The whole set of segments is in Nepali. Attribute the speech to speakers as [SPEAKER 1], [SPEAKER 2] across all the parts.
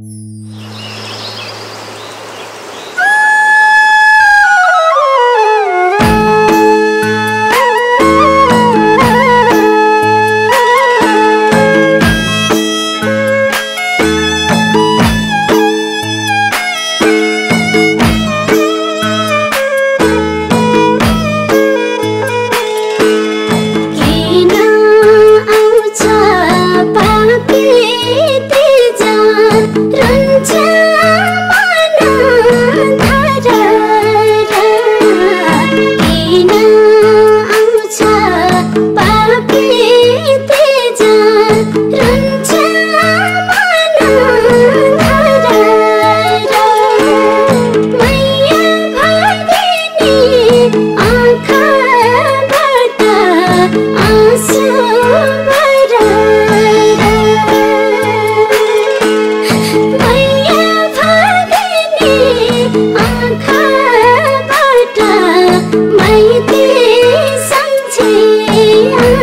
[SPEAKER 1] Mm-hmm.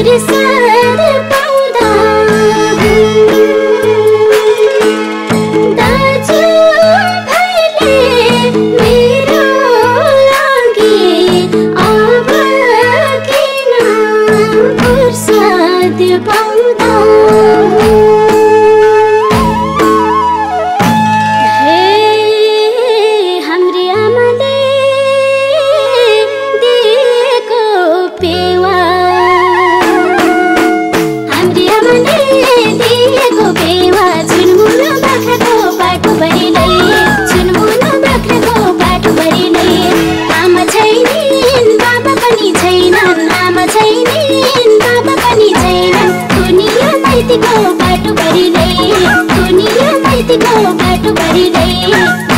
[SPEAKER 1] Por isso पैति गो बाट्टु परि रे तुनियो पैति गो बाटु परि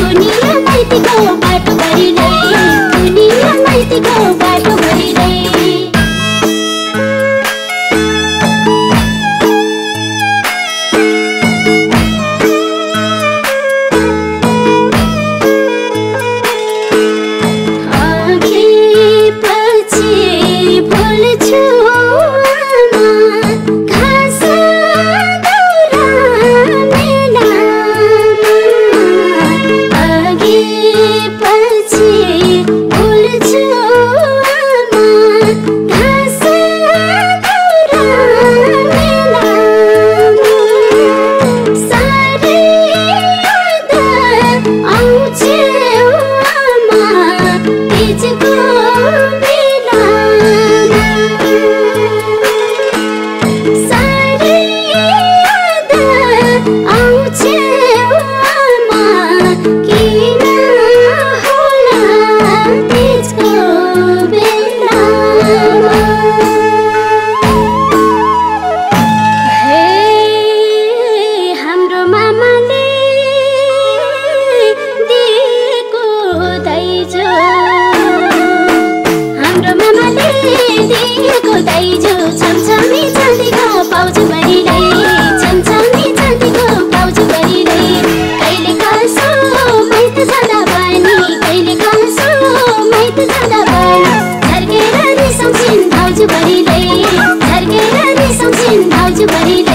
[SPEAKER 1] you, ready?